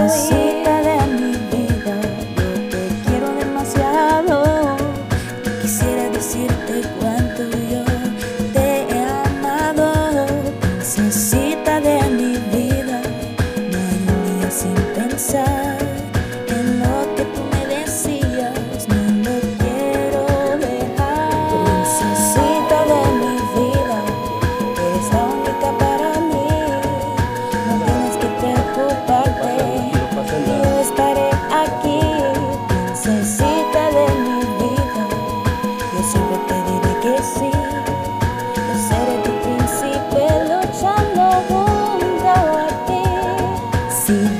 Necesita de mi vida, yo te quiero demasiado. Quisiera decirte cuánto yo te he amado. Necesita de mi vida, no hay un día sin pensar. Yo siempre te diré que sí. Yo seré tu príncipe luchando junto a ti. Sí.